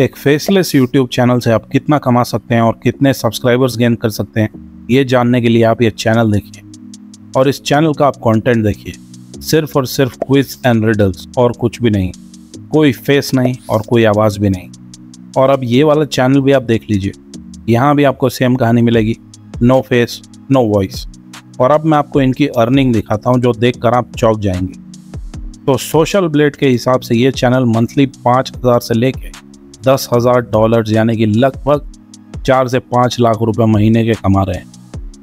एक faceless YouTube channel से आप कितना कमा सकते हैं और कितने सब्सक्राइबर्स गेन कर सकते हैं, ये जानने के लिए आप ये चैनल देखिए। और इस चैनल का आप कंटेंट देखिए। सिर्फ़ और सिर्फ़ क्विज एंड रिडल्स और कुछ भी नहीं। कोई फेस नहीं और कोई आवाज़ भी नहीं। और अब ये वाला चैनल भी आप देख लीजिए। यहाँ भी आपको सेम कहानी मिलेगी। नो फेस नो वॉइस और अब मैं आपको इनकी अर्निंग दिखाता हूँ, जो देख कर आप चौक जाएँगे। तो सोशल ब्लेड के हिसाब से ये चैनल मंथली पाँच हज़ार से लेके दस हज़ार डॉलर्स यानी कि लगभग चार से पाँच लाख रुपए महीने के कमा रहे हैं।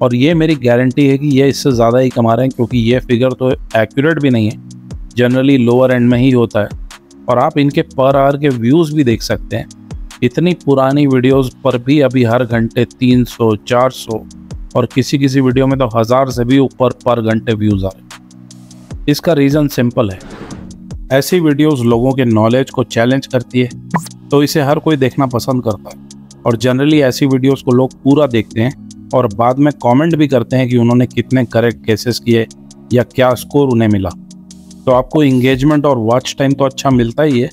और ये मेरी गारंटी है कि ये इससे ज़्यादा ही कमा रहे हैं क्योंकि ये फिगर तो एक्यूरेट भी नहीं है। जनरली लोअर एंड में ही होता है। और आप इनके पर आवर के व्यूज़ भी देख सकते हैं। इतनी पुरानी वीडियोस पर भी अभी हर घंटे 300, 400 और किसी किसी वीडियो में तो हज़ार से भी ऊपर पर घंटे व्यूज़ आ रहे इसका रीज़न सिंपल है। ऐसी वीडियोस लोगों के नॉलेज को चैलेंज करती है। तो इसे हर कोई देखना पसंद करता है। और जनरली ऐसी वीडियोस को लोग पूरा देखते हैं और बाद में कमेंट भी करते हैं कि उन्होंने कितने करेक्ट केसेस किए या क्या स्कोर उन्हें मिला। तो आपको इंगेजमेंट और वॉच टाइम तो अच्छा मिलता ही है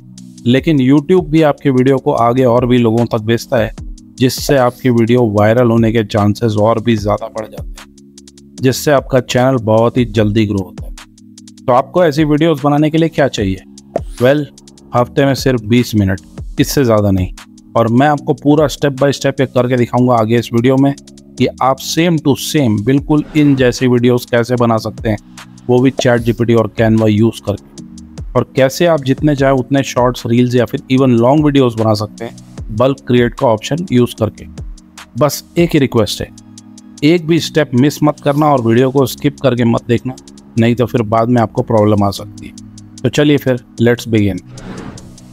लेकिन यूट्यूब भी आपके वीडियो को आगे और भी लोगों तक भेजता है जिससे आपकी वीडियो वायरल होने के चांसेस और भी ज़्यादा बढ़ जाते हैं जिससे आपका चैनल बहुत ही जल्दी ग्रो होता है। तो आपको ऐसी वीडियोस बनाने के लिए क्या चाहिए? वेल well, हफ़्ते में सिर्फ़ 20 मिनट। इससे ज़्यादा नहीं। और मैं आपको पूरा स्टेप बाय स्टेप एक करके दिखाऊँगा आगे इस वीडियो में कि आप सेम टू सेम बिल्कुल इन जैसी वीडियोस कैसे बना सकते हैं, वो भी चैट जीपीटी और कैनवा यूज़ करके। और कैसे आप जितने चाहे उतने शॉर्ट्स रील्स या फिर इवन लॉन्ग वीडियोस बना सकते हैं बल्क क्रिएट का ऑप्शन यूज़ करके। बस एक ही रिक्वेस्ट है, एक भी स्टेप मिस मत करना और वीडियो को स्किप करके मत देखना, नहीं तो फिर बाद में आपको प्रॉब्लम आ सकती है। तो चलिए फिर लेट्स बिगिन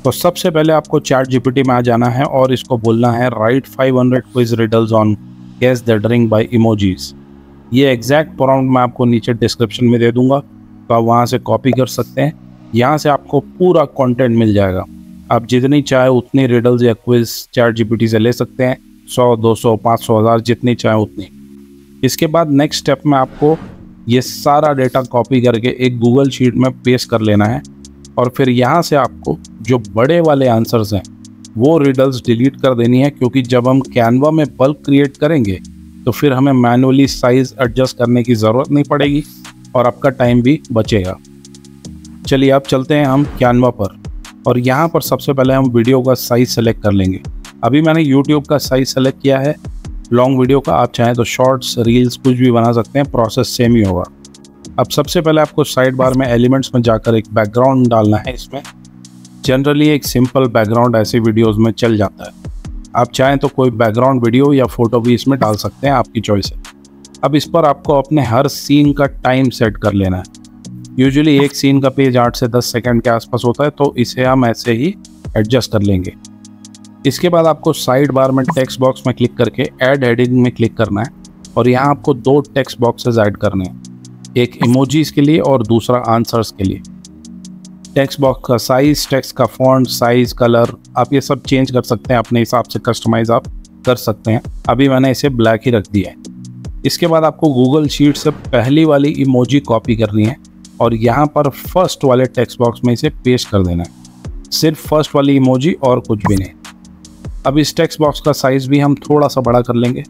तो सबसे पहले आपको चैट जीपीटी में आ जाना है और इसको बोलना है write 500 quiz riddles on guess the drink by emojis ये एग्जैक्ट प्रॉम्प्ट मैं आपको नीचे डिस्क्रिप्शन में दे दूँगा तो आप वहाँ से कॉपी कर सकते हैं। यहाँ से आपको पूरा कंटेंट मिल जाएगा। आप जितनी चाहे उतनी रिडल्स या क्विज चैट जीपीटी से ले सकते हैं, सौ, दो सौ, पाँच सौ, हज़ार, जितनी चाहे उतनी। इसके बाद नेक्स्ट स्टेप में आपको ये सारा डेटा कॉपी करके एक गूगल शीट में पेस्ट कर लेना है। और फिर यहाँ से आपको जो बड़े वाले आंसर्स हैं, वो रिडल्स डिलीट कर देनी है, क्योंकि जब हम कैनवा में बल्क क्रिएट करेंगे तो फिर हमें मैनुअली साइज़ एडजस्ट करने की ज़रूरत नहीं पड़ेगी और आपका टाइम भी बचेगा। चलिए अब चलते हैं हम कैनवा पर। और यहाँ पर सबसे पहले हम वीडियो का साइज़ सेलेक्ट कर लेंगे। अभी मैंने यूट्यूब का साइज़ सेलेक्ट किया है। लॉन्ग वीडियो का आप चाहें तो शॉर्ट्स रील्स कुछ भी बना सकते हैं प्रोसेस सेम ही होगा। अब सबसे पहले आपको साइड बार में एलिमेंट्स में जाकर एक बैकग्राउंड डालना है इसमें। जनरली एक सिंपल बैकग्राउंड ऐसे वीडियोस में चल जाता है। आप चाहें तो कोई बैकग्राउंड वीडियो या फ़ोटो भी इसमें डाल सकते हैं, आपकी चॉइस है। अब इस पर आपको अपने हर सीन का टाइम सेट कर लेना है। यूजुअली एक सीन का पेज आठ से दस सेकंड के आसपास होता है तो इसे हम ऐसे ही एडजस्ट कर लेंगे। इसके बाद आपको साइड बार में टेक्स्ट बॉक्स में क्लिक करके ऐड हेडिंग में क्लिक करना है और यहाँ आपको दो टेक्स्ट बॉक्सेस ऐड करने हैं। एक इमोजीज के लिए और दूसरा आंसर्स के लिए। टेक्स्ट बॉक्स का साइज़ टेक्स्ट का फॉन्ट साइज़ कलर आप ये सब चेंज कर सकते हैं, अपने हिसाब से कस्टमाइज आप कर सकते हैं। अभी मैंने इसे ब्लैक ही रख दिया है। इसके बाद आपको गूगल शीट से पहली वाली इमोजी कॉपी करनी है और यहाँ पर फ़र्स्ट वाले टेक्स्ट बॉक्स में इसे पेस्ट कर देना है। सिर्फ़ फ़र्स्ट वाली इमोजी और कुछ भी नहीं। अब इस टेक्स्ट बॉक्स का साइज़ भी हम थोड़ा सा बड़ा कर लेंगे।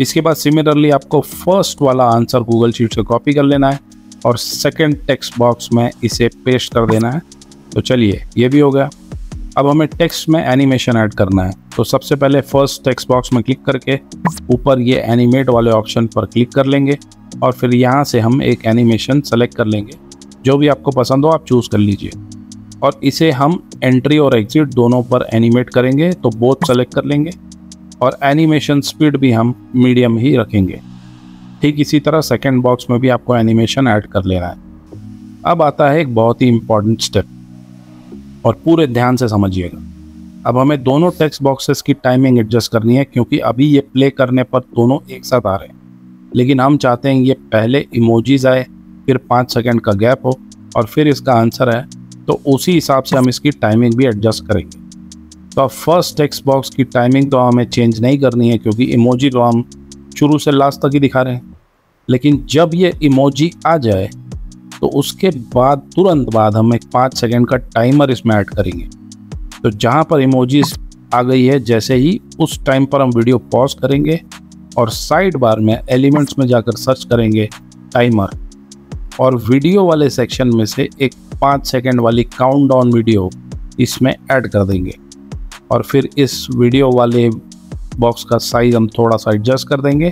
इसके बाद सिमिलरली आपको फ़र्स्ट वाला आंसर गूगल शीट से कॉपी कर लेना है और सेकेंड टेक्स्ट बॉक्स में इसे पेस्ट कर देना है। तो चलिए, ये भी हो गया। अब हमें टेक्स्ट में एनिमेशन ऐड करना है। तो सबसे पहले फ़र्स्ट टेक्स्ट बॉक्स में क्लिक करके ऊपर ये एनिमेट वाले ऑप्शन पर क्लिक कर लेंगे और फिर यहाँ से हम एक एनिमेशन सेलेक्ट कर लेंगे। जो भी आपको पसंद हो, आप चूज़ कर लीजिए। और इसे हम एंट्री और एग्जिट दोनों पर एनिमेट करेंगे तो बोथ सेलेक्ट कर लेंगे। और एनिमेशन स्पीड भी हम मीडियम ही रखेंगे। ठीक इसी तरह सेकेंड बॉक्स में भी आपको एनिमेशन ऐड कर लेना है। अब आता है एक बहुत ही इंपॉर्टेंट स्टेप और पूरे ध्यान से समझिएगा। अब हमें दोनों टेक्स्ट बॉक्सेस की टाइमिंग एडजस्ट करनी है क्योंकि अभी ये प्ले करने पर दोनों एक साथ आ रहे हैं। लेकिन हम चाहते हैं ये पहले इमोजीज आए, फिर पाँच सेकेंड का गैप हो और फिर इसका आंसर है तो उसी हिसाब से हम इसकी टाइमिंग भी एडजस्ट करेंगे। तो अब फ़र्स्ट टेक्स्ट बॉक्स की टाइमिंग तो हमें चेंज नहीं करनी है, क्योंकि इमोजी तो हम शुरू से लास्ट तक ही दिखा रहे हैं। लेकिन जब ये इमोजी आ जाए तो उसके बाद, तुरंत बाद हम एक पाँच सेकेंड का टाइमर इसमें ऐड करेंगे। तो जहाँ पर इमोजी आ गई है, जैसे ही उस टाइम पर हम वीडियो पॉज करेंगे और साइड बार में एलिमेंट्स में जाकर सर्च करेंगे टाइमर और वीडियो वाले सेक्शन में से एक पाँच सेकेंड वाली काउंट डाउन वीडियो इसमें ऐड कर देंगे। और फिर इस वीडियो वाले बॉक्स का साइज़ हम थोड़ा सा एडजस्ट कर देंगे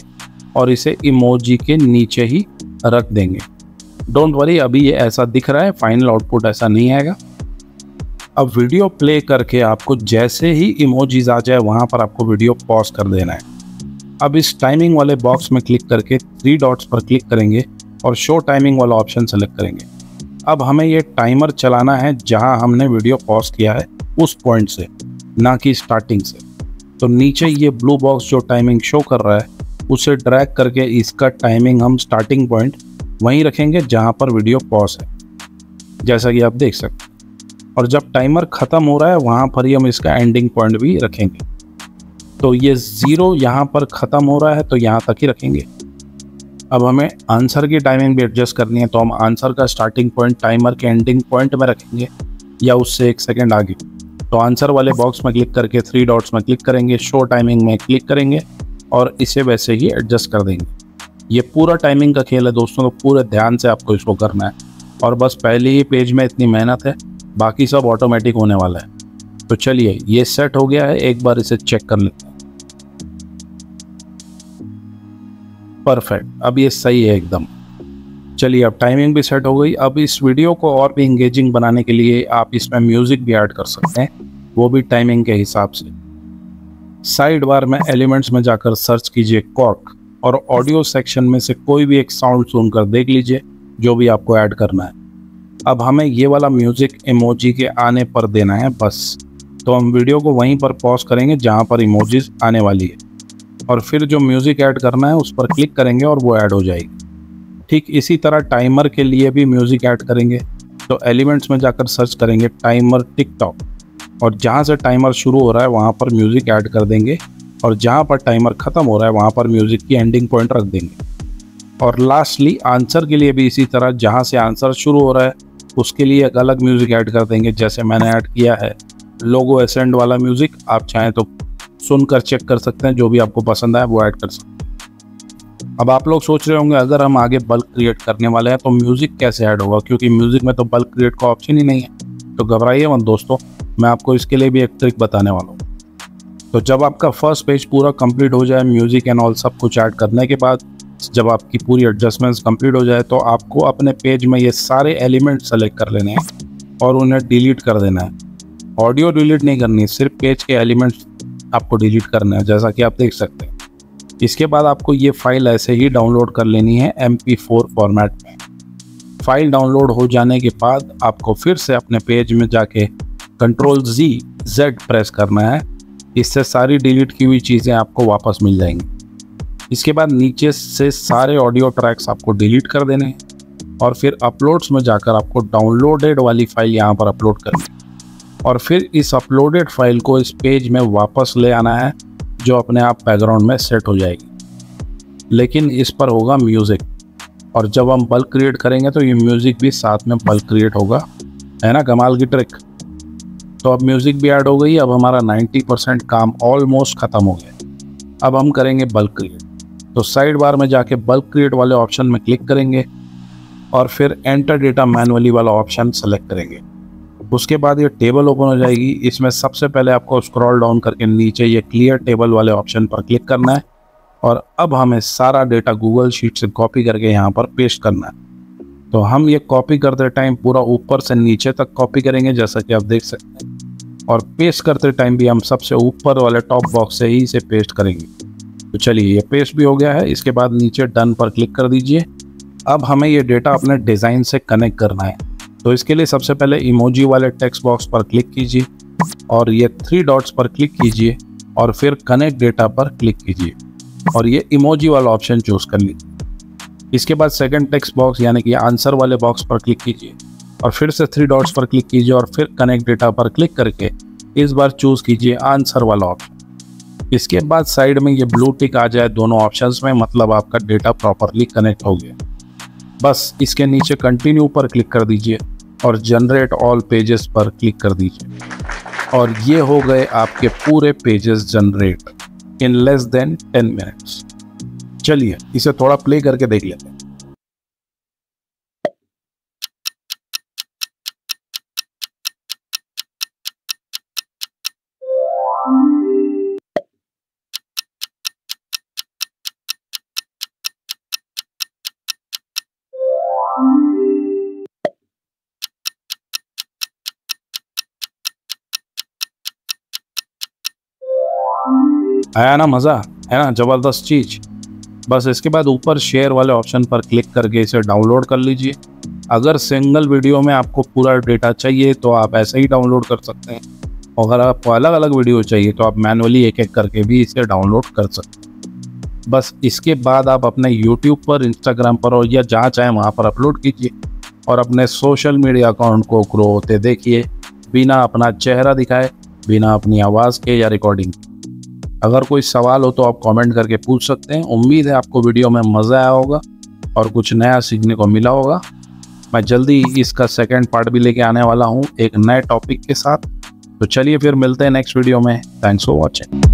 और इसे इमोजी के नीचे ही रख देंगे। डोंट वरी अभी ये ऐसा दिख रहा है फाइनल आउटपुट ऐसा नहीं आएगा। अब वीडियो प्ले करके आपको जैसे ही इमोजीज आ जाए, वहाँ पर आपको वीडियो पॉज कर देना है। अब इस टाइमिंग वाले बॉक्स में क्लिक करके थ्री डॉट्स पर क्लिक करेंगे और शो टाइमिंग वाला ऑप्शन सेलेक्ट करेंगे। अब हमें ये टाइमर चलाना है, जहाँ हमने वीडियो पॉज किया है, उस पॉइंट से। ना कि स्टार्टिंग से। तो नीचे ये ब्लू बॉक्स जो टाइमिंग शो कर रहा है, उसे ड्रैग करके इसका टाइमिंग हम स्टार्टिंग पॉइंट वहीं रखेंगे जहाँ पर वीडियो पॉज है। जैसा कि आप देख सकते हैं। और जब टाइमर ख़त्म हो रहा है, वहाँ पर ही हम इसका एंडिंग पॉइंट भी रखेंगे। तो ये ज़ीरो यहाँ पर ख़त्म हो रहा है तो यहाँ तक ही रखेंगे। अब हमें आंसर की टाइमिंग भी एडजस्ट करनी है तो हम आंसर का स्टार्टिंग पॉइंट टाइमर के एंडिंग पॉइंट में रखेंगे, या उससे एक सेकेंड आगे। तो आंसर वाले बॉक्स में क्लिक करके थ्री डॉट्स में क्लिक करेंगे शो टाइमिंग में क्लिक करेंगे और इसे वैसे ही एडजस्ट कर देंगे। ये पूरा टाइमिंग का खेल है दोस्तों तो पूरे ध्यान से आपको इसको करना है। और बस पहले ही पेज में इतनी मेहनत है, बाकी सब ऑटोमेटिक होने वाला है। तो चलिए, ये सेट हो गया है, एक बार इसे चेक कर लेते हैं। परफेक्ट अब ये सही है एकदम। चलिए, अब टाइमिंग भी सेट हो गई। अब इस वीडियो को और भी इंगेजिंग बनाने के लिए आप इसमें म्यूज़िक भी ऐड कर सकते हैं। वो भी टाइमिंग के हिसाब से। साइड बार में एलिमेंट्स में जाकर सर्च कीजिए कॉर्क और ऑडियो सेक्शन में से कोई भी एक साउंड सुनकर देख लीजिए, जो भी आपको ऐड करना है। अब हमें ये वाला म्यूज़िक इमोजी के आने पर देना है बस। तो हम वीडियो को वहीं पर पॉज करेंगे, जहाँ पर इमोजीज आने वाली है। और फिर जो म्यूज़िक ऐड करना है, उस पर क्लिक करेंगे और वो ऐड हो जाएगी। ठीक इसी तरह टाइमर के लिए भी म्यूज़िक ऐड करेंगे। तो एलिमेंट्स में जाकर सर्च करेंगे टाइमर टिकटॉक और जहाँ से टाइमर शुरू हो रहा है, वहाँ पर म्यूज़िक ऐड कर देंगे। और जहाँ पर टाइमर ख़त्म हो रहा है, वहाँ पर म्यूज़िक की एंडिंग पॉइंट रख देंगे। और लास्टली आंसर के लिए भी इसी तरह जहाँ से आंसर शुरू हो रहा है, उसके लिए एक अलग म्यूज़िक ऐड कर देंगे, जैसे मैंने ऐड किया है। लोगो एसेंड वाला म्यूज़िक आप चाहें तो सुनकर चेक कर सकते हैं, जो भी आपको पसंद आए वो ऐड कर सकते हैं। अब आप लोग सोच रहे होंगे, अगर हम आगे बल्क क्रिएट करने वाले हैं तो म्यूज़िक कैसे ऐड होगा? क्योंकि म्यूज़िक में तो बल्क क्रिएट का ऑप्शन ही नहीं है। तो घबराइए मत दोस्तों, मैं आपको इसके लिए भी एक ट्रिक बताने वाला हूँ। तो जब आपका फ़र्स्ट पेज पूरा कंप्लीट हो जाए म्यूज़िक एंड ऑल सब कुछ ऐड करने के बाद, जब आपकी पूरी एडजस्टमेंट्स कंप्लीट हो जाए तो आपको अपने पेज में ये सारे एलिमेंट सेलेक्ट कर लेने हैं और उन्हें डिलीट कर देना है। ऑडियो डिलीट नहीं करनी, सिर्फ़ पेज के एलिमेंट्स आपको डिलीट करना है, जैसा कि आप देख सकते हैं। इसके बाद आपको ये फ़ाइल ऐसे ही डाउनलोड कर लेनी है एम फॉर्मेट में। फ़ाइल डाउनलोड हो जाने के बाद आपको फिर से अपने पेज में जाके कंट्रोल जी जेड प्रेस करना है। इससे सारी डिलीट की हुई चीज़ें आपको वापस मिल जाएँगी। इसके बाद नीचे से सारे ऑडियो ट्रैक्स आपको डिलीट कर देने हैं और फिर अपलोड्स में जाकर आपको डाउनलोडेड वाली फ़ाइल यहाँ पर अपलोड करनी है। और फिर इस अपलोडेड फ़ाइल को इस पेज में वापस ले आना है। जो अपने आप बैकग्राउंड में सेट हो जाएगी। लेकिन इस पर होगा म्यूज़िक और जब हम बल्क क्रिएट करेंगे तो ये म्यूज़िक भी साथ में बल्क क्रिएट होगा। है ना? कमाल की ट्रिक तो अब म्यूज़िक भी ऐड हो गई, अब हमारा 90 परसेंट काम ऑलमोस्ट ख़त्म हो गया। अब हम करेंगे बल्क क्रिएट तो साइड बार में जाके बल्क क्रिएट वाले ऑप्शन में क्लिक करेंगे और फिर एंटर डेटा मैनुअली वाला ऑप्शन सेलेक्ट करेंगे। उसके बाद ये टेबल ओपन हो जाएगी। इसमें सबसे पहले आपको स्क्रॉल डाउन करके नीचे ये क्लियर टेबल वाले ऑप्शन पर क्लिक करना है। और अब हमें सारा डेटा गूगल शीट से कॉपी करके यहाँ पर पेस्ट करना है। तो हम ये कॉपी करते टाइम पूरा ऊपर से नीचे तक कॉपी करेंगे, जैसा कि आप देख सकते हैं। और पेस्ट करते टाइम भी हम सबसे ऊपर वाले टॉप बॉक्स से ही इसे पेस्ट करेंगे। तो चलिए, ये पेस्ट भी हो गया है। इसके बाद नीचे डन पर क्लिक कर दीजिए। अब हमें ये डेटा अपने डिज़ाइन से कनेक्ट करना है। तो इसके लिए सबसे पहले इमोजी वाले टेक्स्ट बॉक्स पर क्लिक कीजिए और ये थ्री डॉट्स पर क्लिक कीजिए और फिर कनेक्ट डेटा पर क्लिक कीजिए और ये इमोजी वाला ऑप्शन चूज़ कर लीजिए। इसके बाद सेकंड टेक्स्ट बॉक्स यानी कि आंसर वाले बॉक्स पर क्लिक कीजिए और फिर से थ्री डॉट्स पर क्लिक कीजिए और फिर कनेक्ट डेटा पर क्लिक करके इस बार चूज़ कीजिए आंसर वाला ऑप्शन इसके बाद साइड में ये ब्लू टिक आ जाए दोनों ऑप्शंस में मतलब आपका डेटा प्रॉपरली कनेक्ट हो गया। बस इसके नीचे कंटिन्यू पर क्लिक कर दीजिए। और जनरेट ऑल पेजेस पर क्लिक कर दीजिए। और ये हो गए आपके पूरे pages generate in less than ten minutes चलिए, इसे थोड़ा प्ले करके देख लेते हैं। आया ना मज़ा, है ना? ज़बरदस्त चीज़। बस इसके बाद ऊपर शेयर वाले ऑप्शन पर क्लिक करके इसे डाउनलोड कर लीजिए। अगर सिंगल वीडियो में आपको पूरा डेटा चाहिए तो आप ऐसे ही डाउनलोड कर सकते हैं। अगर आपको अलग अलग वीडियो चाहिए तो आप मैनुअली एक एक करके भी इसे डाउनलोड कर सकते हैं। बस इसके बाद आप अपने यूट्यूब पर इंस्टाग्राम पर और या जहाँ चाहें वहाँ पर अपलोड कीजिए। और अपने सोशल मीडिया अकाउंट को ग्रो होते देखिए। बिना अपना चेहरा दिखाए, बिना अपनी आवाज़ के या रिकॉर्डिंग अगर कोई सवाल हो तो आप कमेंट करके पूछ सकते हैं। उम्मीद है आपको वीडियो में मज़ा आया होगा और कुछ नया सीखने को मिला होगा। मैं जल्दी इसका सेकेंड पार्ट भी लेके आने वाला हूँ एक नए टॉपिक के साथ। तो चलिए फिर मिलते हैं नेक्स्ट वीडियो में। Thanks for watching